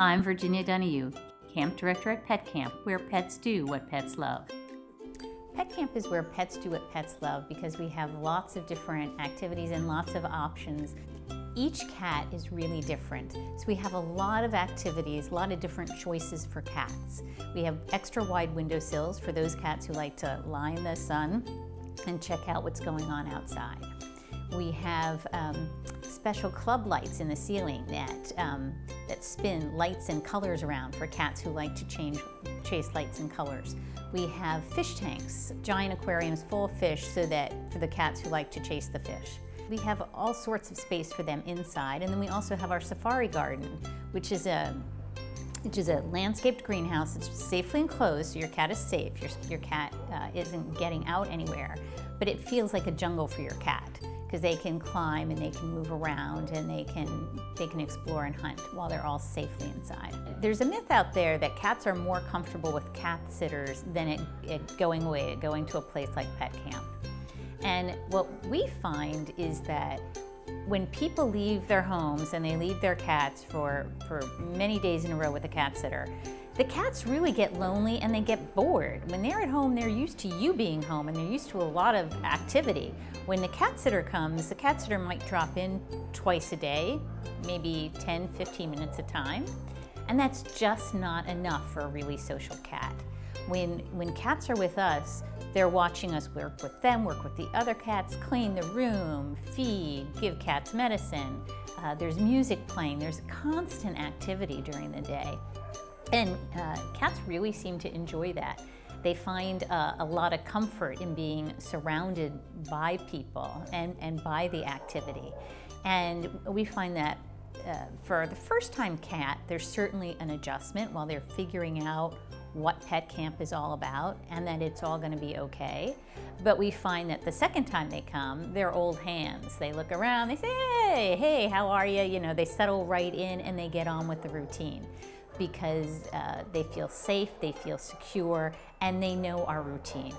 I'm Virginia Donahue, Camp Director at Pet Camp, where pets do what pets love. Pet Camp is where pets do what pets love because we have lots of different activities and lots of options. Each cat is really different, so we have a lot of activities, a lot of different choices for cats. We have extra wide windowsills for those cats who like to lie in the sun and check out what's going on outside. We have um, special club lights in the ceiling that, um, that spin lights and colors around for cats who like to change, chase lights and colors. We have fish tanks, giant aquariums full of fish so that for the cats who like to chase the fish. We have all sorts of space for them inside and then we also have our safari garden which is a which is a landscaped greenhouse. It's safely enclosed, so your cat is safe. Your, your cat uh, isn't getting out anywhere, but it feels like a jungle for your cat because they can climb and they can move around and they can they can explore and hunt while they're all safely inside. There's a myth out there that cats are more comfortable with cat sitters than it, it going away, going to a place like pet camp. And what we find is that when people leave their homes and they leave their cats for, for many days in a row with a cat sitter, the cats really get lonely and they get bored. When they're at home, they're used to you being home and they're used to a lot of activity. When the cat sitter comes, the cat sitter might drop in twice a day, maybe 10, 15 minutes a time. And that's just not enough for a really social cat. When, when cats are with us, they're watching us work with them, work with the other cats, clean the room, feed, give cats medicine. Uh, there's music playing, there's constant activity during the day. And uh, cats really seem to enjoy that. They find uh, a lot of comfort in being surrounded by people and, and by the activity. And we find that uh, for the first time cat, there's certainly an adjustment while they're figuring out what pet camp is all about and that it's all going to be okay. But we find that the second time they come, they're old hands. They look around, they say, hey, hey, how are you? You know, they settle right in and they get on with the routine because uh, they feel safe, they feel secure, and they know our routine.